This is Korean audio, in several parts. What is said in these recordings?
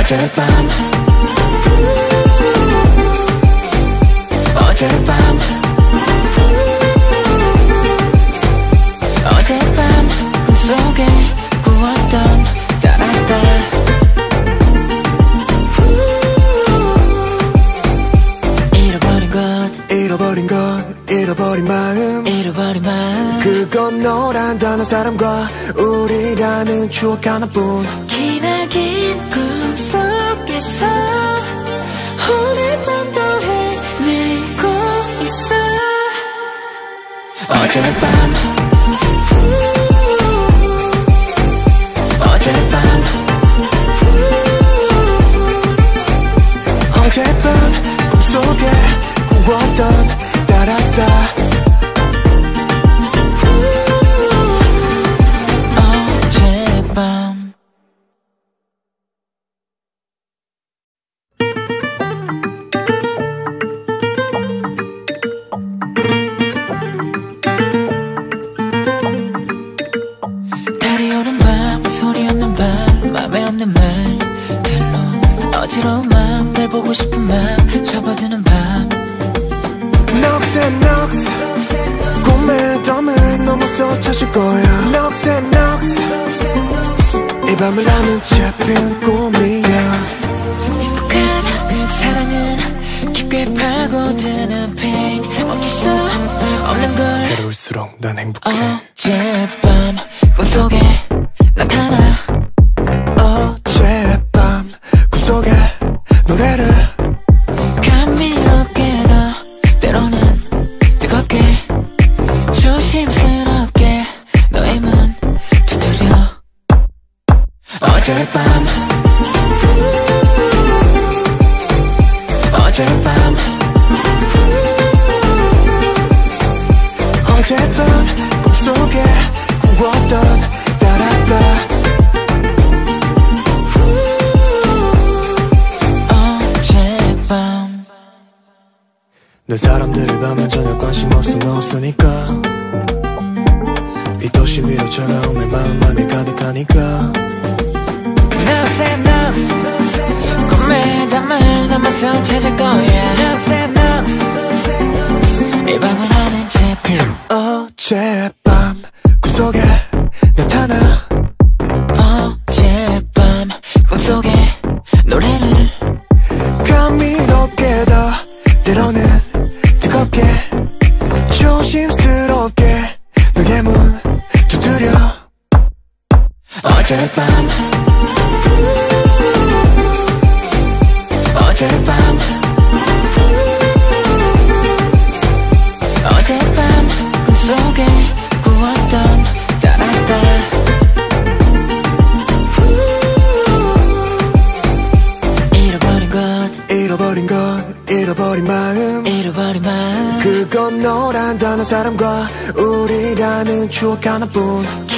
어젯밤. 어젯밤. 어젯밤 꿈속에 꾸었던 따라따. 잃어버린 것. 잃어버린 것 잃어버린 마음. 잃어버린 마음. 그건 너란 단한 사람과 우리라는 추억 하나뿐. 있어. 오늘 밤도 헤매고 있어. 어젯밤 어젯밤. 어젯밤. 어젯밤 꿈속에 꾸었던 따라가. 어젯밤. 내 사람들이 밤엔 전혀 관심 없어 없으니까. 이 도시 위로 차가움에 마음만이 가득하니까. Nuts and nuts 꿈에 담을 남아서 찾을 거야 Nuts and nuts 이 밤을 아는 제필 어젯밤 구석에 나타나. 어젯밤 꿈속에 노래를 감이 높게 더 때로는 뜨겁게 조심스럽게 너의 문 두드려. 어젯밤 you're kind of boon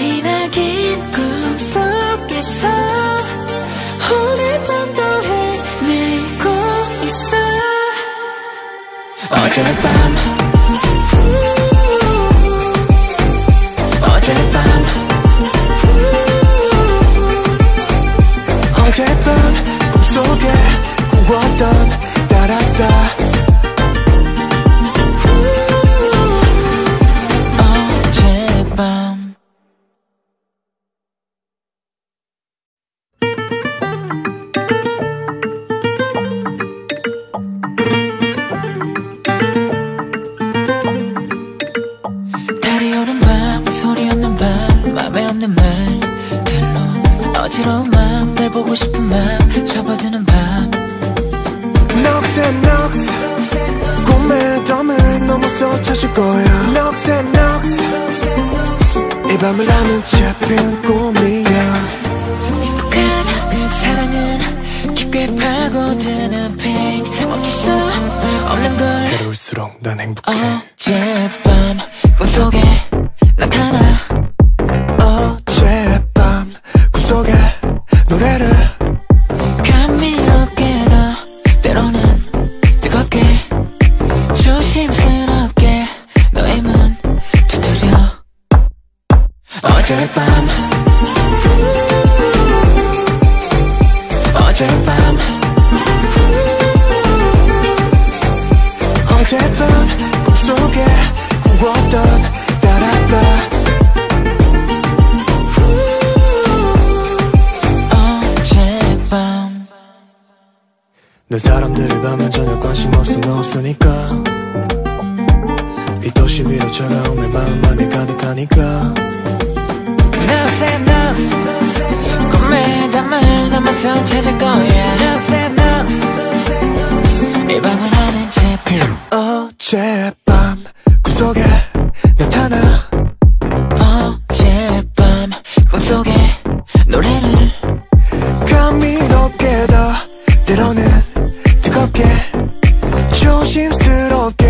조심스럽게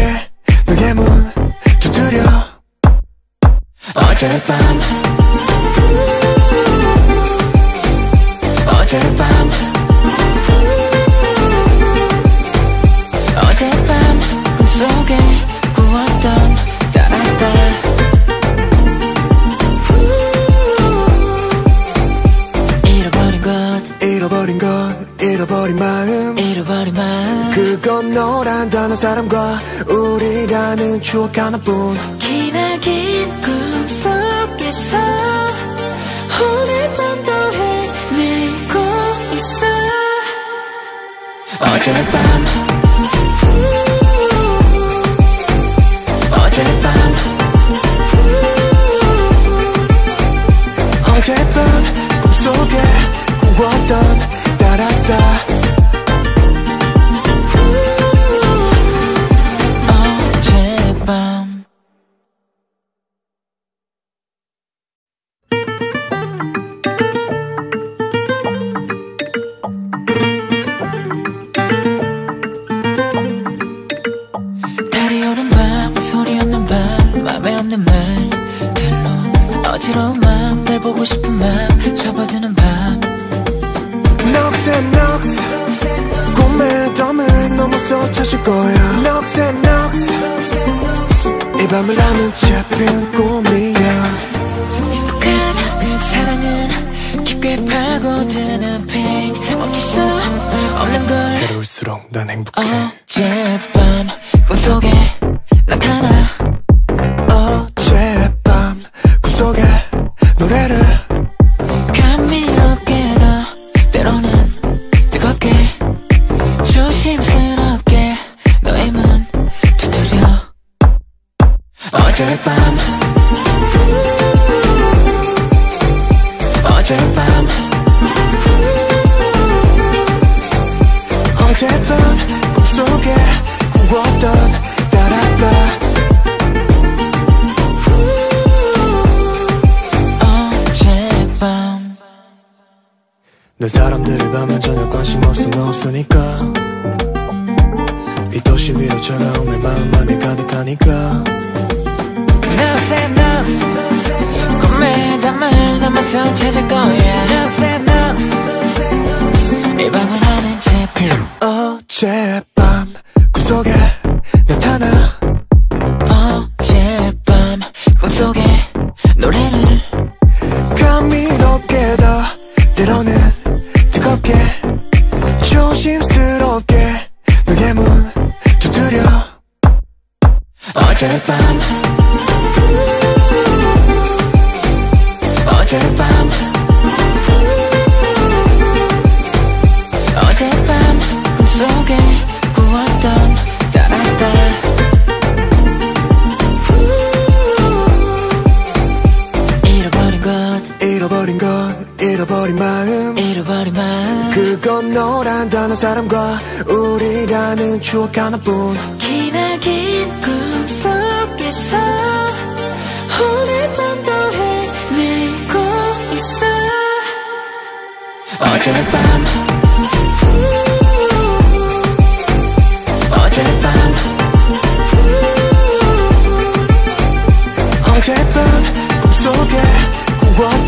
너의 문 두드려. 어젯밤 사람과 우리라는 추억 하나뿐. 기나긴 꿈속에서 오늘 밤도 헤매고 있어. 어젯밤. 음. 어젯밤. Sonic.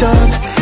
꾸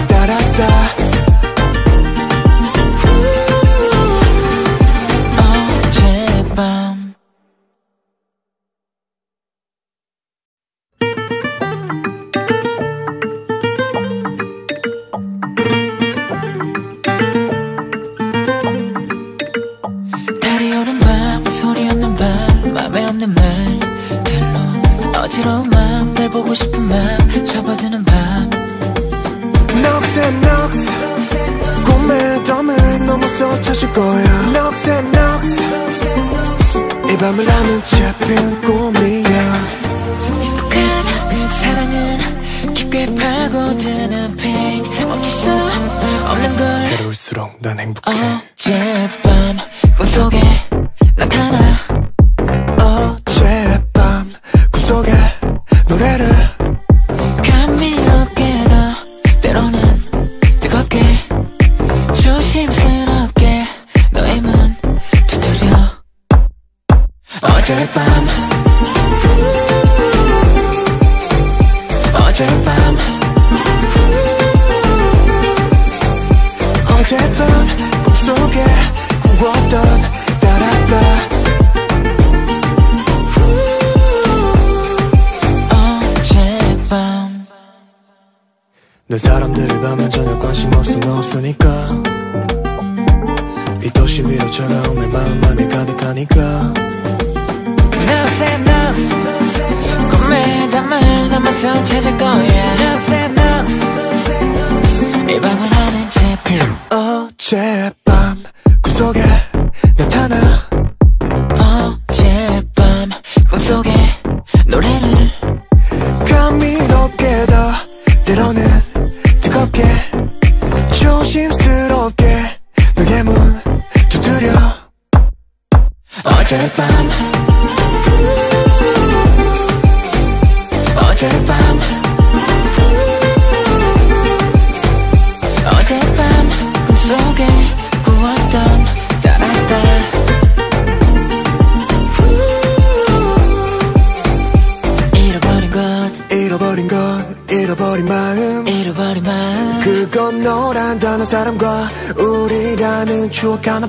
우리라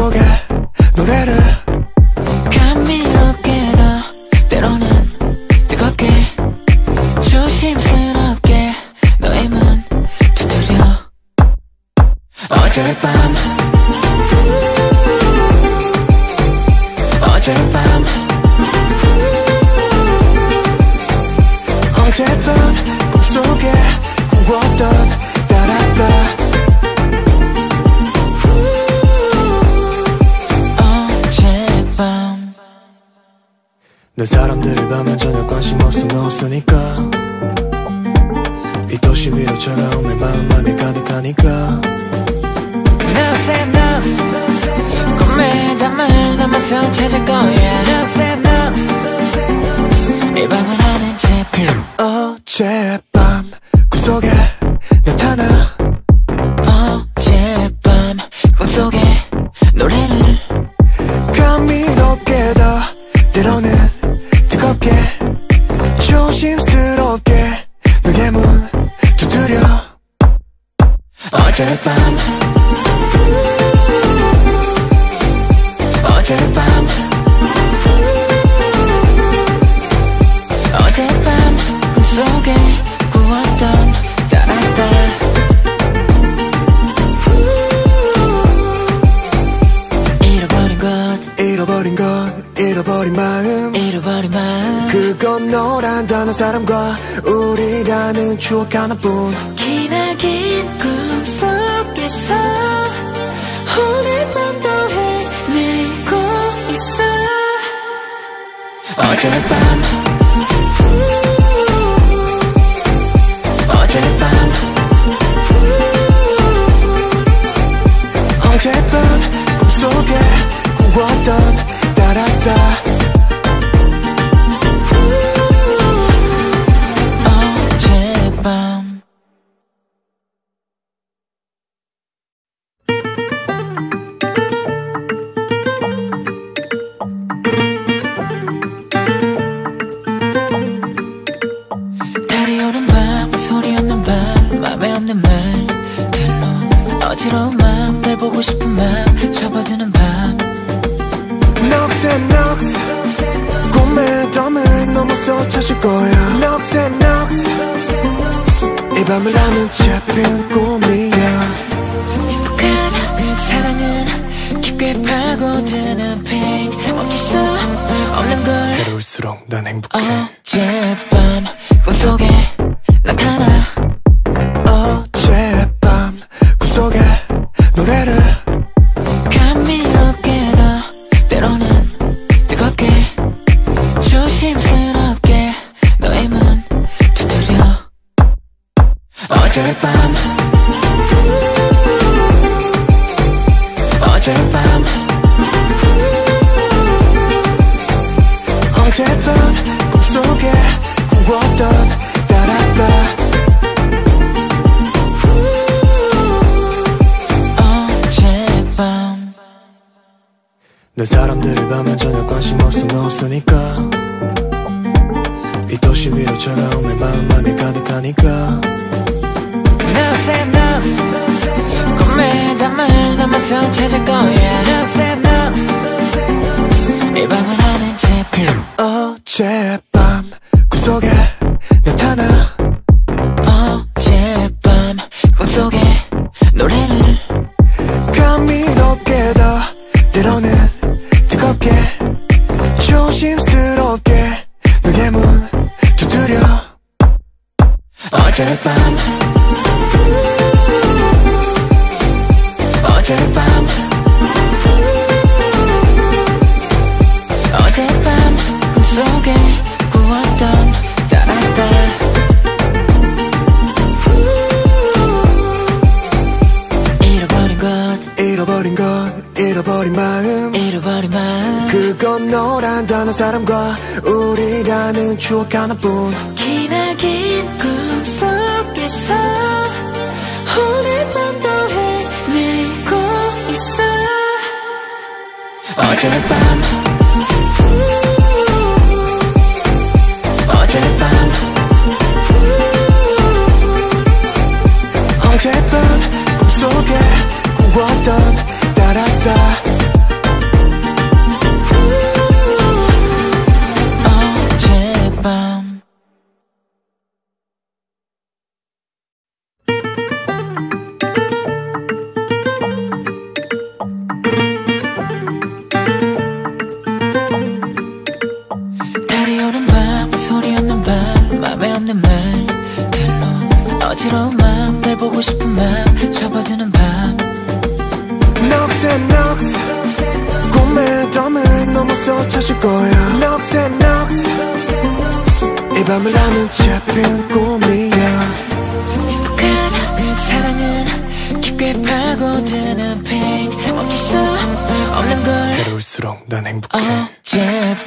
속에 어젯밤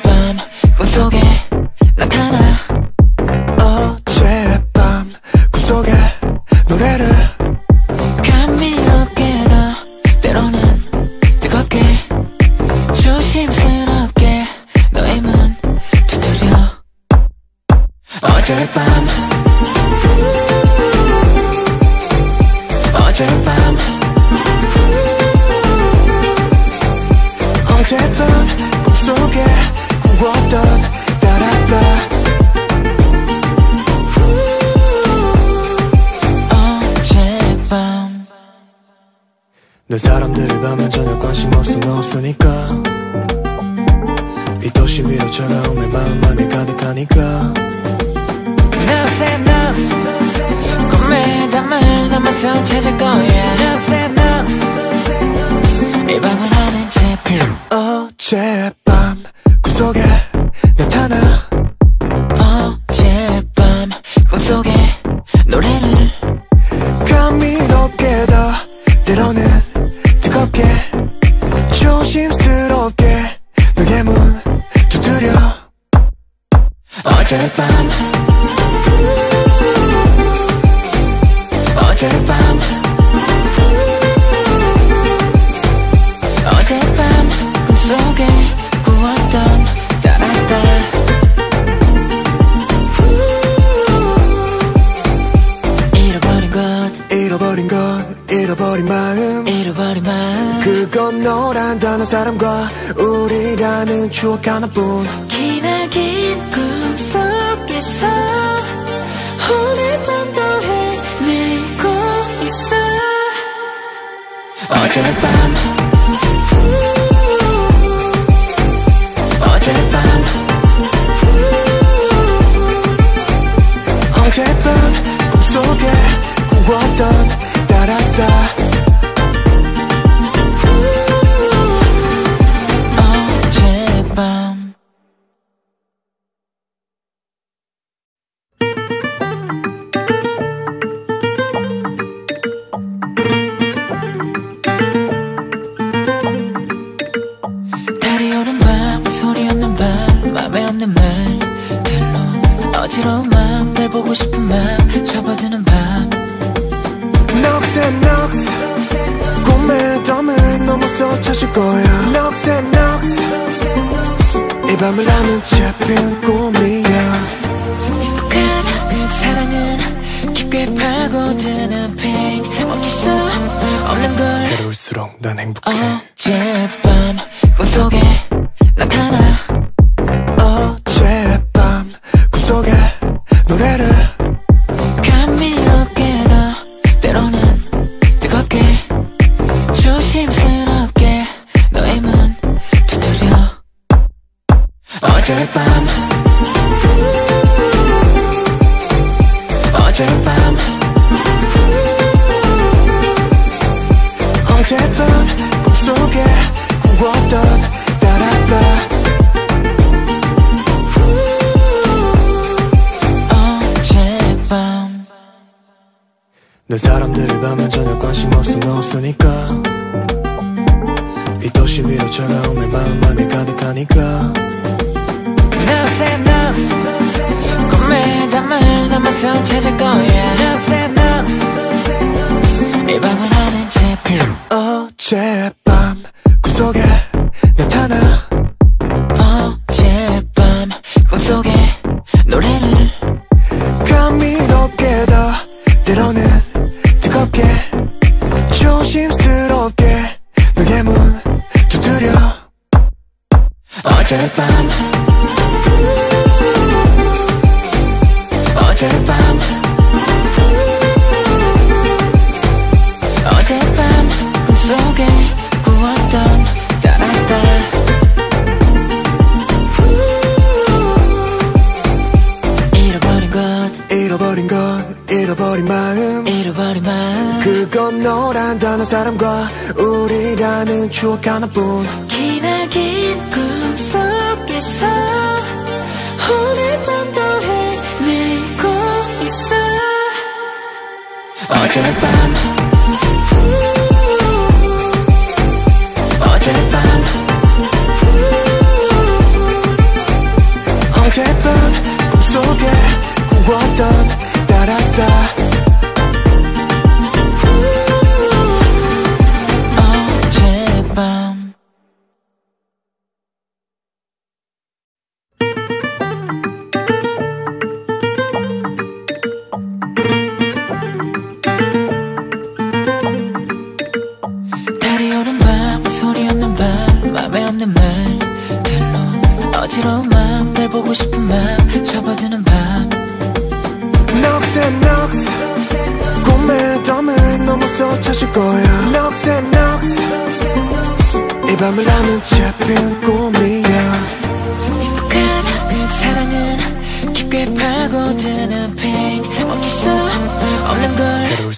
밤 꿈속에 나타나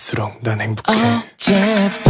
갈수록 난 행복해. 어젯밤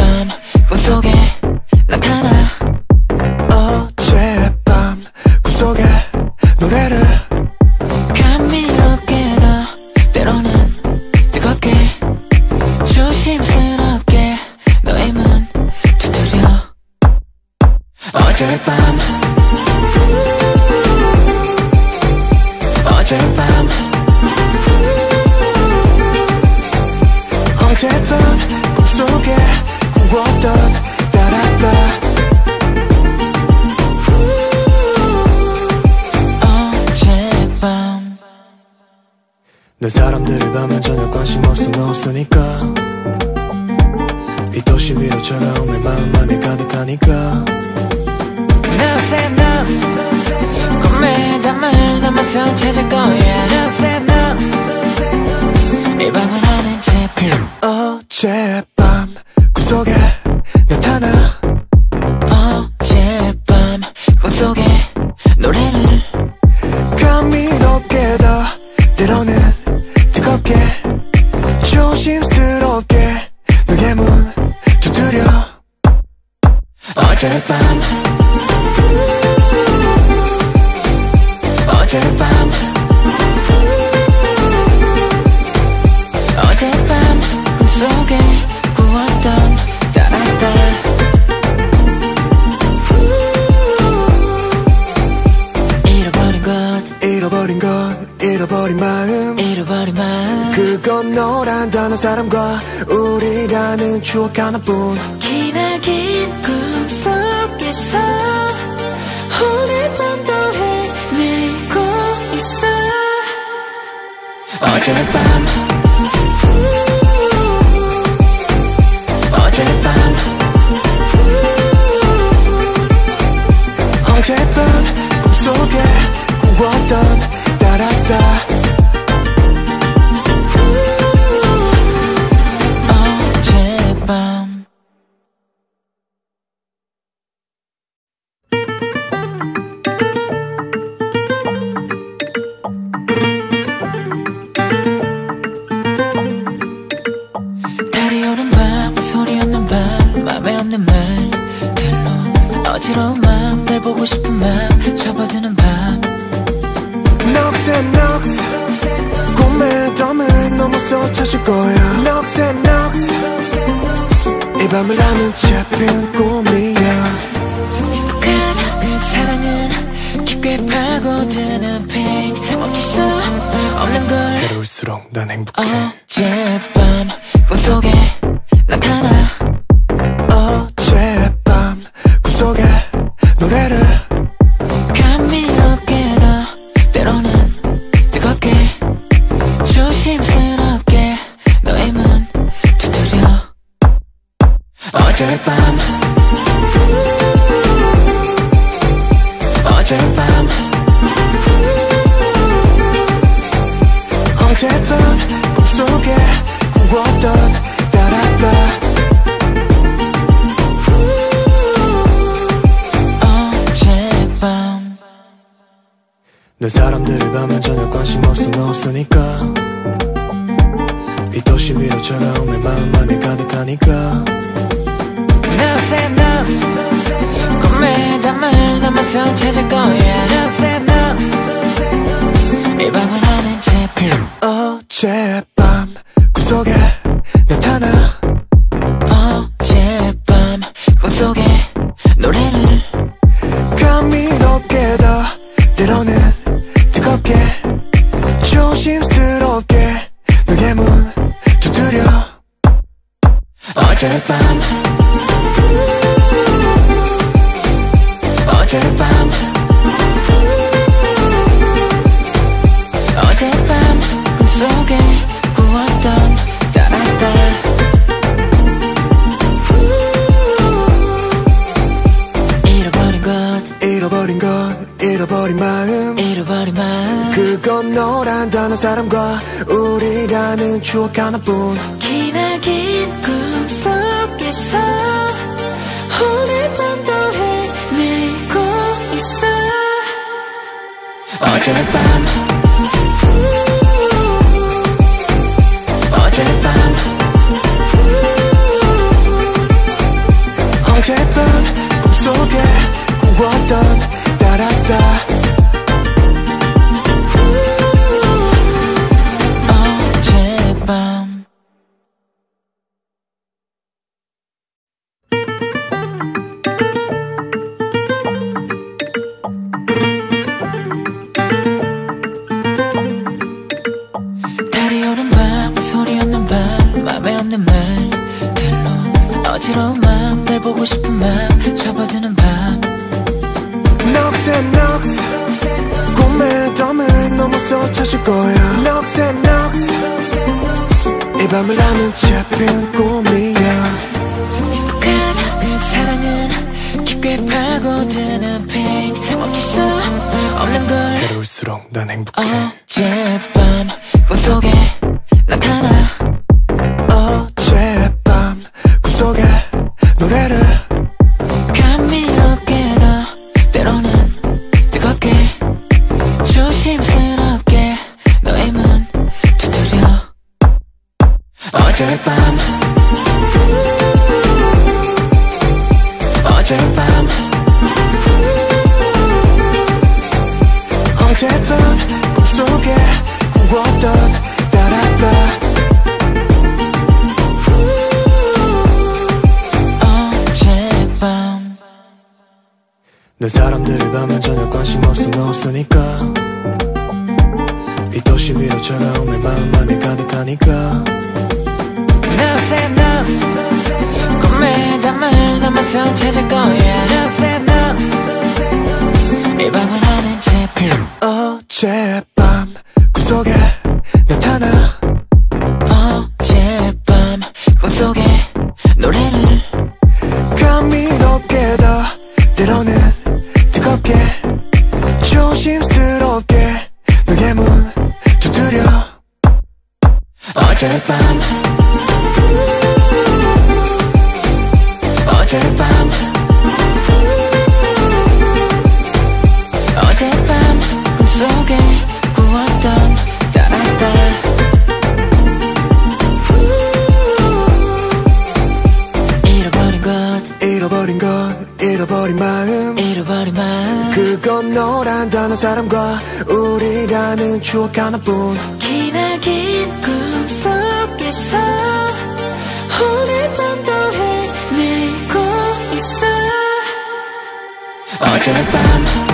Goodbye 항상 찾아가 같은 꿈이야. 지독한 사랑은 깊게 파고드는 pain 멈출 수 없는 걸 해로울수록 난 행복해. 어젯밤 꿈속에 기나긴 꿈속에서 오늘 밤도 헤매고 있어. 어젯밤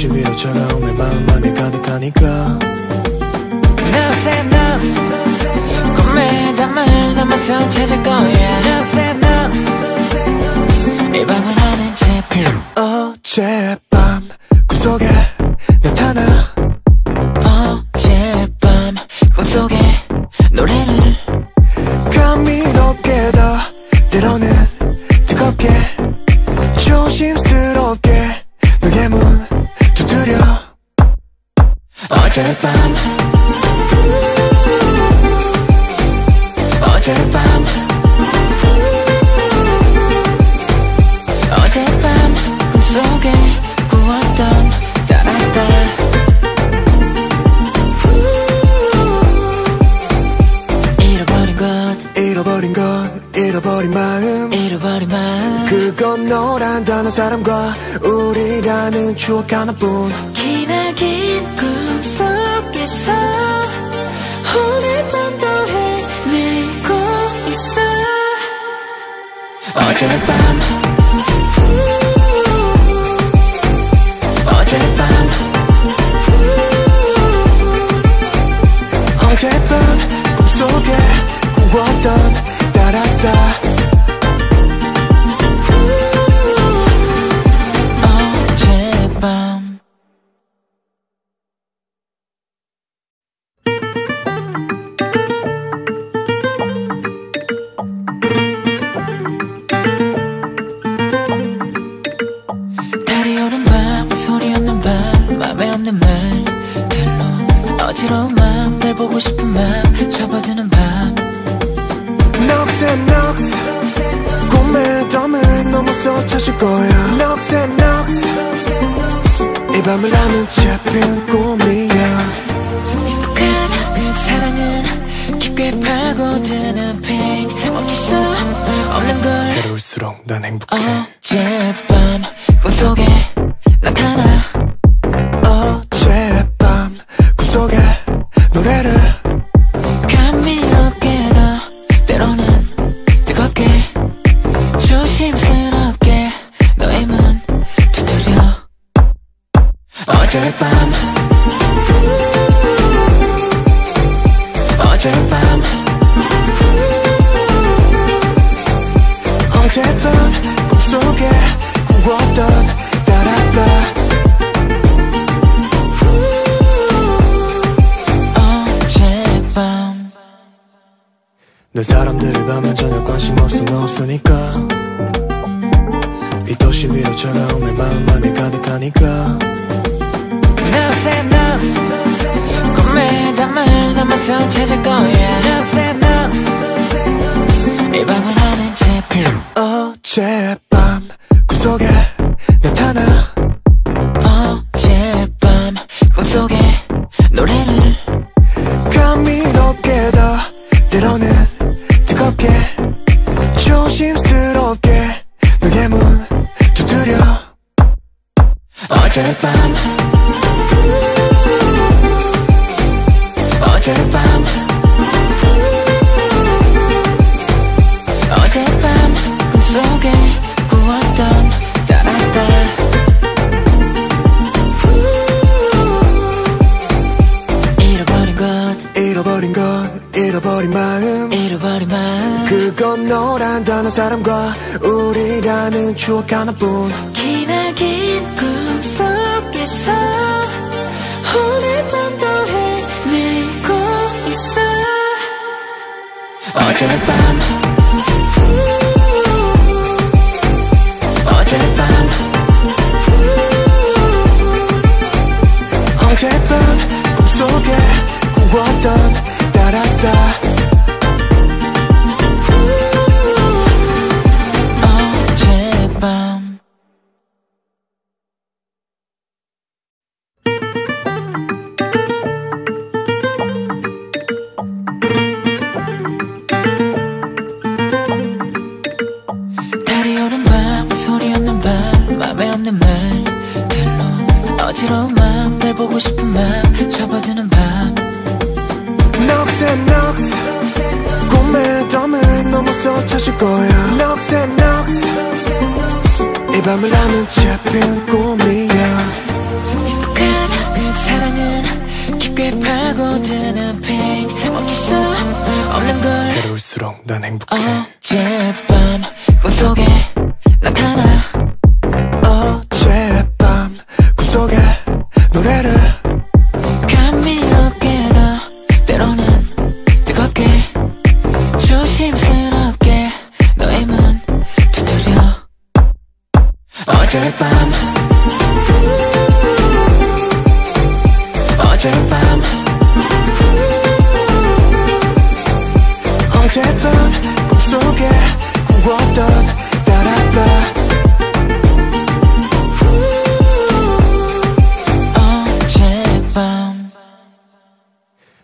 수없이 위로 차가운 내 마음 안에 가득하니까. Nothing, nothing 꿈에 담을 넘어서 찾을 거야. Nothing, no 이 밤을 아는 채 필요 마실 거야. 넋에 넋. 이 밤을 아는 잡힌 꿈이야. 지독한 사랑은 깊게 파고드는 pain 멈출 수 없는 걸 괴로울수록 난 행복해. 어젯 잃어버린 맘 그건 너란 다른 사람과 우리라는 추억 하나뿐. 기나긴 꿈속에서 오늘 밤도 헤매고 있어. 어젯밤. 어젯밤. 꿈속에 꾸었던 따랐다.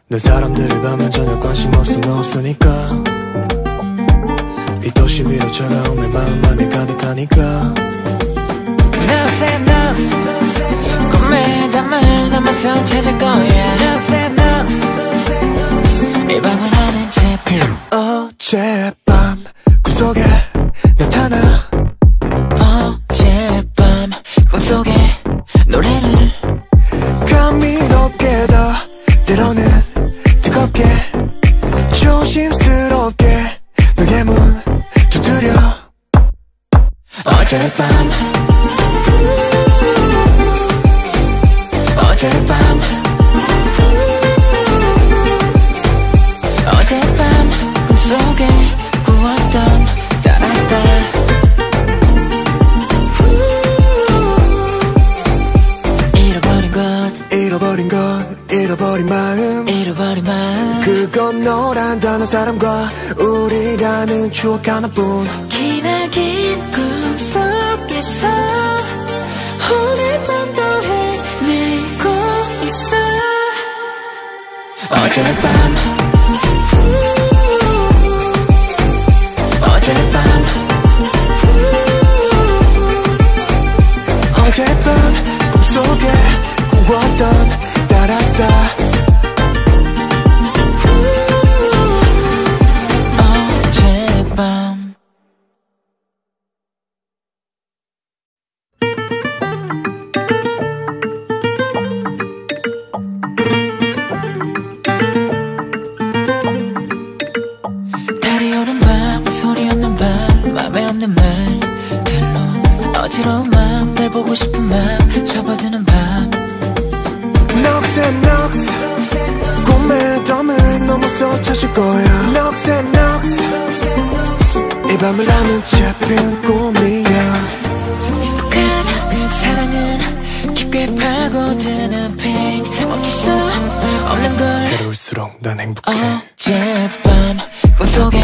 내 사람들이 밤엔 전혀 관심 없어 넣었으니까. 이 도시 위로 쳐다오면 마음 만에 가득하니까. Looks at no 꿈에 담을 남아서 찾을 거야. Looks at no 이 밤을 하는 제필 어젯밤 구석에 추억 하나뿐. 기나긴 꿈속에서 오늘 밤도 헤매고 있어. 어젯밤 접어드는 밤. 녹색 녹색 꿈의 덤을 넘어서 찾을 거야. 녹색 녹색 이 밤을 나는 잡힌 꿈이야. 지독한 사랑은 깊게 파고드는 pain 멈출 수 없는 걸 해로울수록 난 행복해. 어젯밤 꿈속에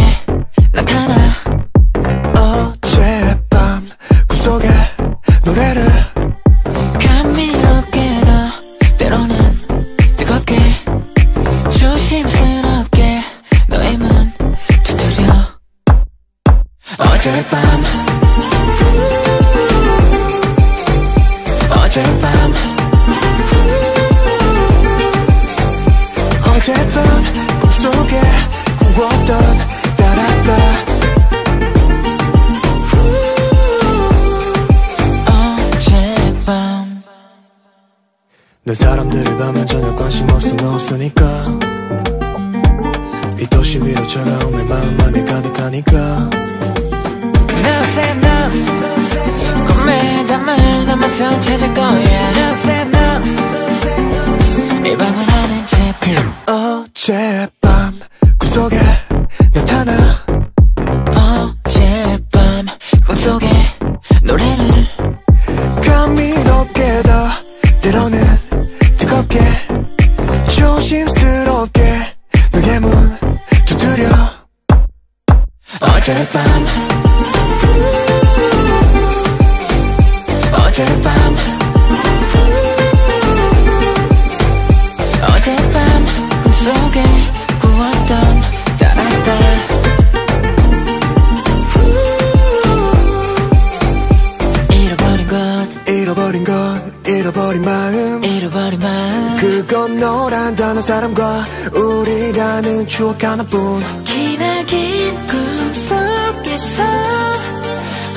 잃어버린 마음. 잃어버린 마음. 그건 너란다는 사람과 우리라는 추억 하나뿐. 기나긴 꿈속에서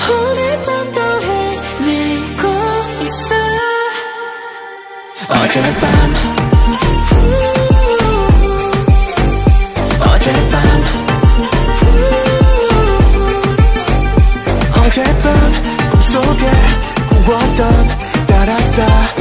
오늘 밤도 헤매고 있어. 어젯밤. 어젯밤. 어젯밤 꿈속에 꾸었던 따라따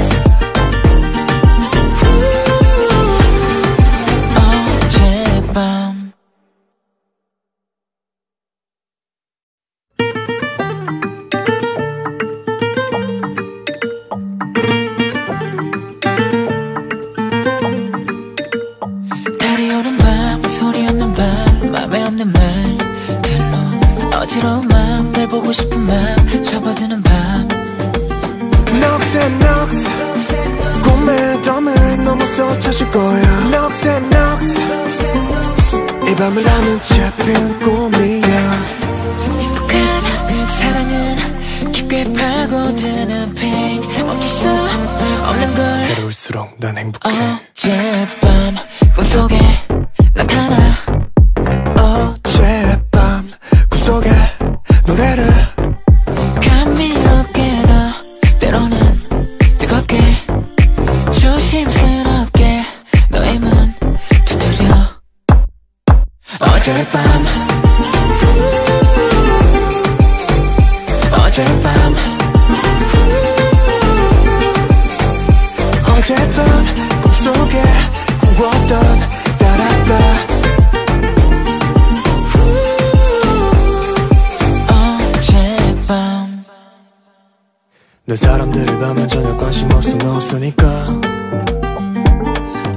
내 사람들이 밤엔 전혀 관심 없어 너 없으니까.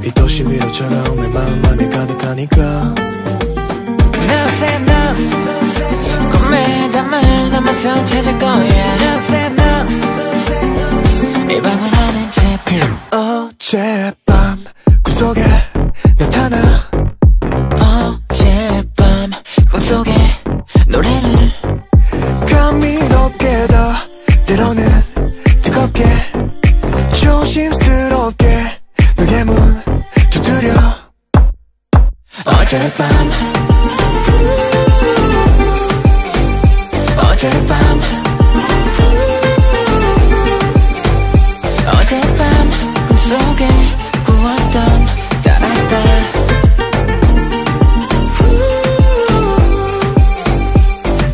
이 도시 위로 차가운 내 마음만이 가득하니까. 넉세 넉스 꿈에 담을 남아서 찾을 거야. 넉세 넉스 이 밤을 하는 제필 어젯밤 꿈속에 나타나 어젯밤. 어젯밤. 어젯밤 꿈속에 꾸었던 따라따.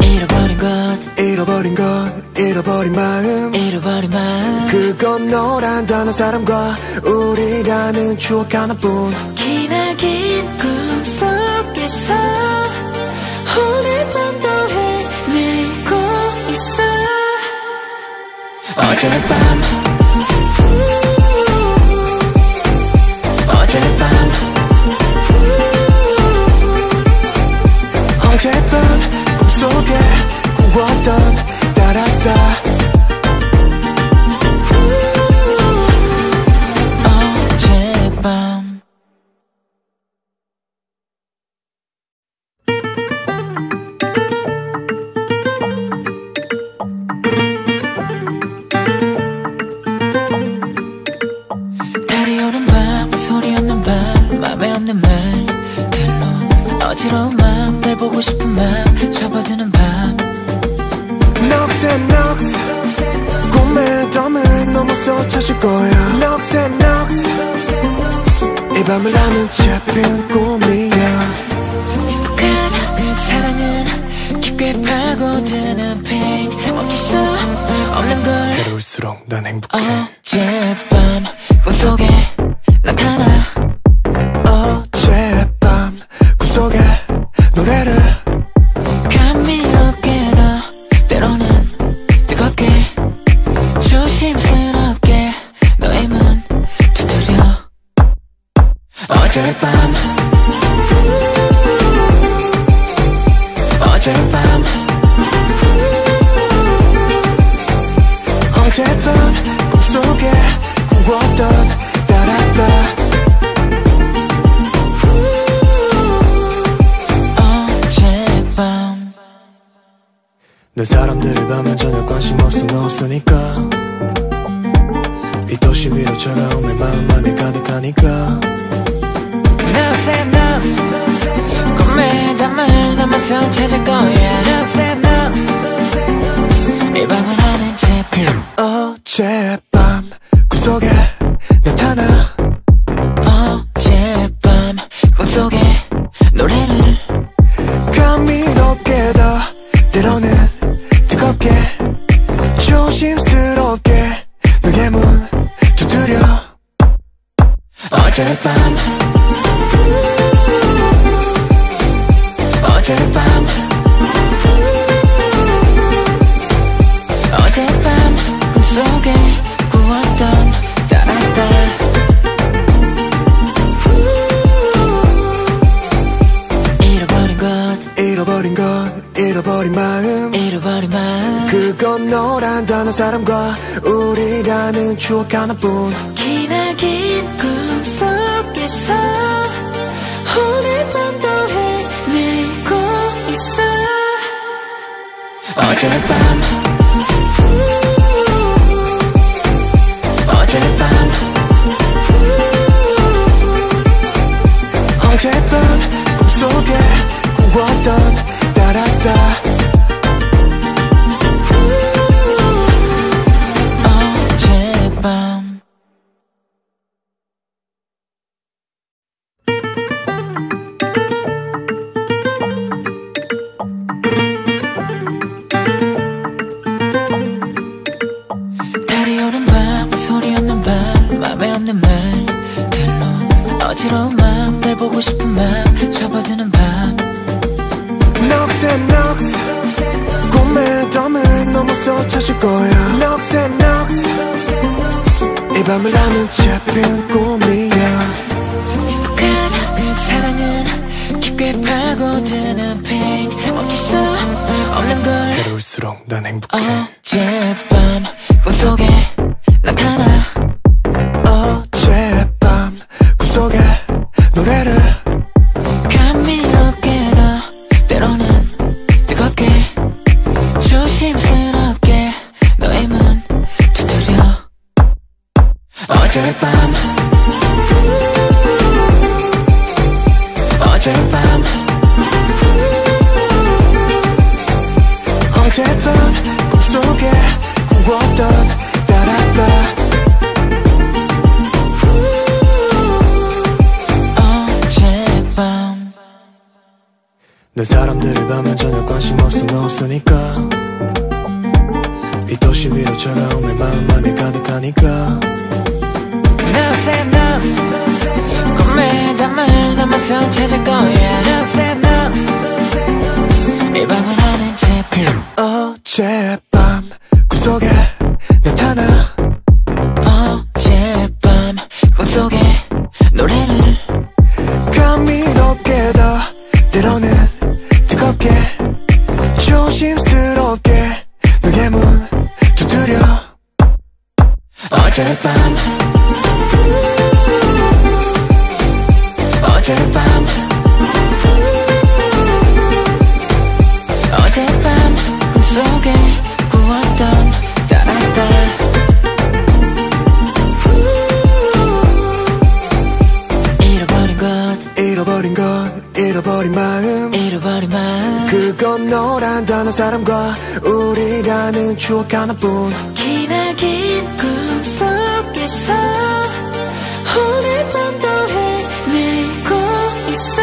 잃어버린 것. 잃어버린 것 잃어버린 마음. 잃어버린 마음. 그건 너란다는 사람과 우리라는 추억 하나뿐 밤 맘에 없는 말들로 어지러운 마음 날 보고 싶은 마음 접어드는 밤. 넋에 넋 꿈의 덤을 넘어서 찾을 거야. 넋에 넋이 밤을 나는 잡힌 꿈이야. 지독한 사랑은 깊게 파고드는 pain 멈출 수 없는 걸 외로울수록 난 행복해. 어젯밤 꿈속에 사람과 우리라는 추억 하나뿐. 기나긴 꿈속에서 오늘 밤도 헤매고 있어. 어젯밤. 어젯밤. 어젯밤 꿈속에 꾸었던 어젯밤 꿈속에 꾸었던 따라가. 어젯밤. 내 사람들이 밤엔 전혀 관심 없어 넣었으니까. 이 도시 위로 차가움에 마음만이 가득하니까. Nothing, no 꿈에 담을 넘어서 찾을 거야. Nothing, no 이 밤은 아는 제필 어젯밤 꿈속에 나타나. 어젯밤 꿈속에 노래를 감이 높게 더 때로는 뜨겁게 조심스럽게 너의 문 두드려. 어젯밤 추억 하나뿐. 기나긴 꿈속에서 오늘 밤도 헤매고 있어.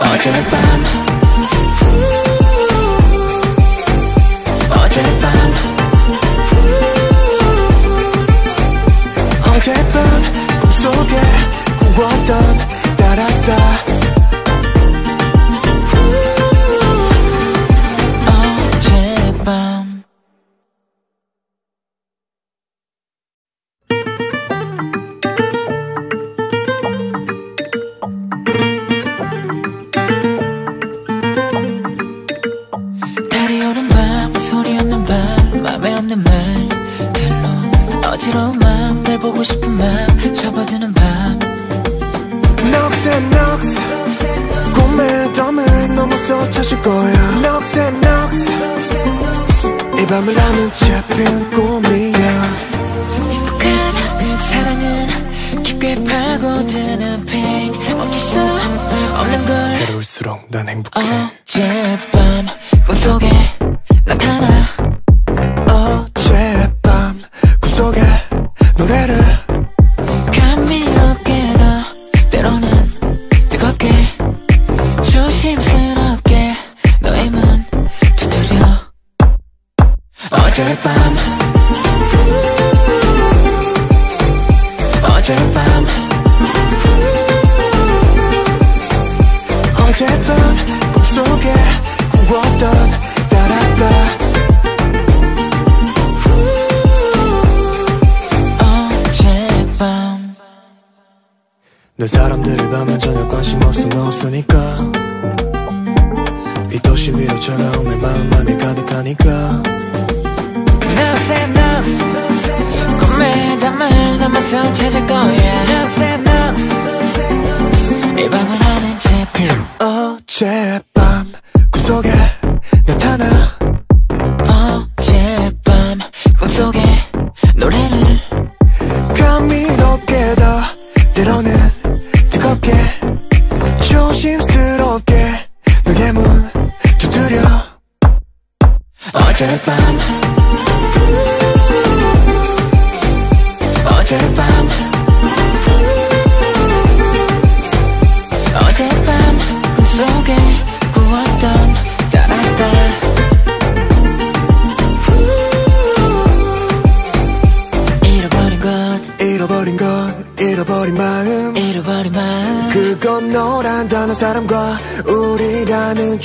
어젯밤 어차피 꿈이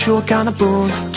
you're kinda boon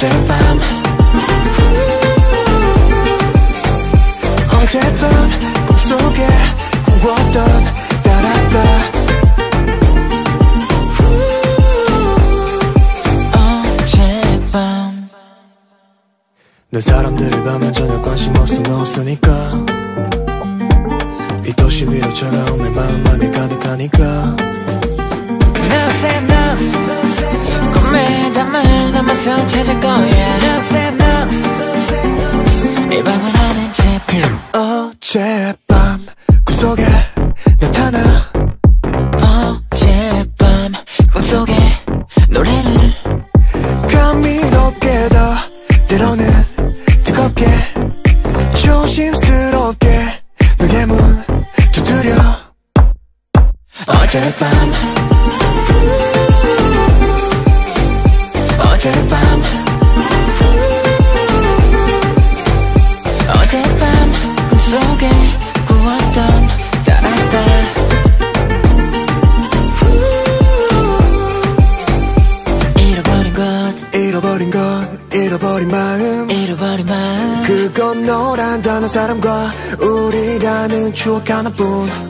어젯밤. 어젯밤 꿈속에 꾸었던 따라가. 어젯밤. 내 사람들이 밤엔 전혀 관심 없어 너 없으니까. 이 도시 위로 차가운 내 마음 안에 가득하니까. 남아서 찾을 거야. 넉세넉이 밤은 어느새 밤 구석에 추